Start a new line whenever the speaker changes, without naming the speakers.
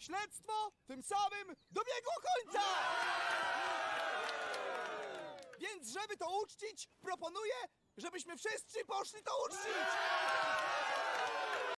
śledztwo tym samym dobiegło końca! Więc żeby to uczcić, proponuję, żebyśmy wszyscy poszli to uczcić!